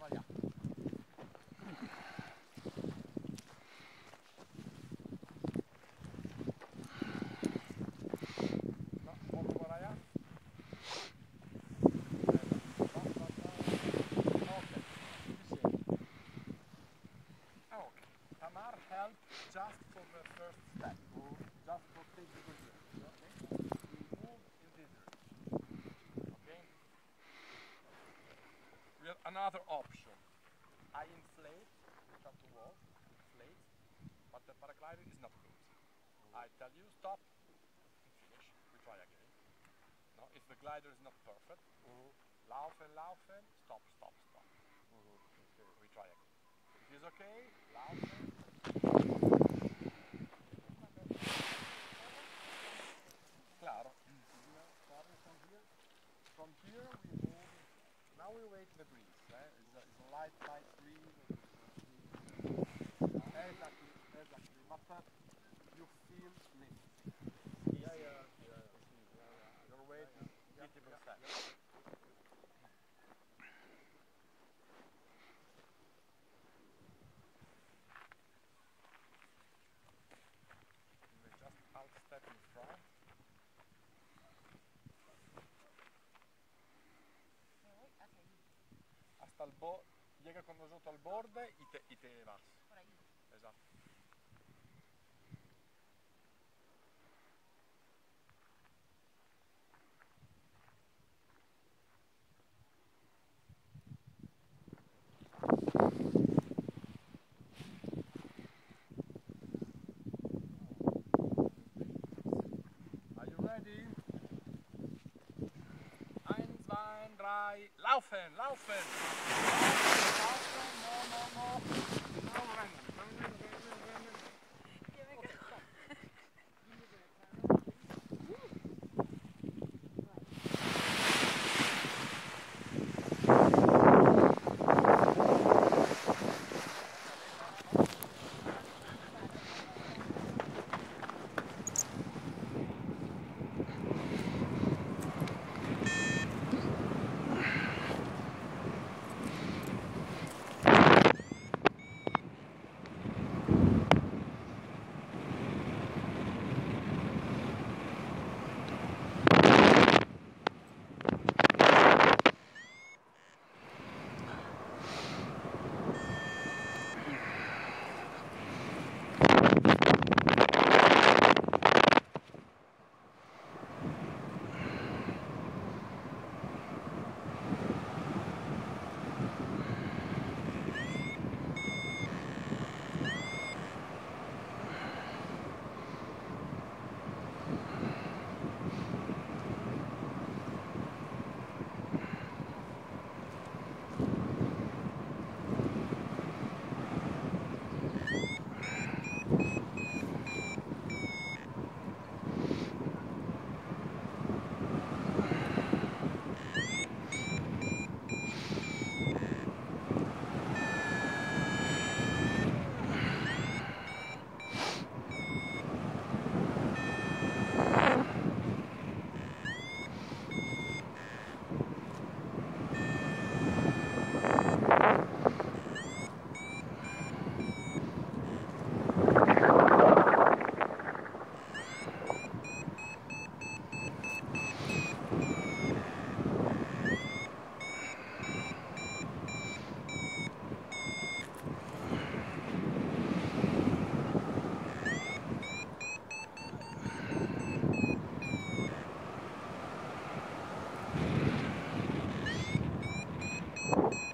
ancora gli altri. Just for the first step, or just for taking the year. Okay? Another option. I inflate, come to wall, inflate, but the paraglider is not good. I tell you stop, finish, we try again. No, if the glider is not perfect, mm-hmm. laufen, laufen, stop, stop, stop. Mm-hmm. We try again. If it's okay, laufen. Claro. Mm-hmm. Starting from here. From here we move. Now we wait the breeze. Eh? It's, a, it's a light, light breeze. Exactly, exactly. But you feel lift. Yeah, yeah, yeah. Your weight is 50%. El bo llega con nosotros al borde y te, y te vas. Por ahí. Esatto. Zwei, laufen, laufen! Laufen, laufen, no, no, no. you